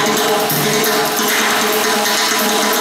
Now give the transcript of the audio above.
I'm gonna go get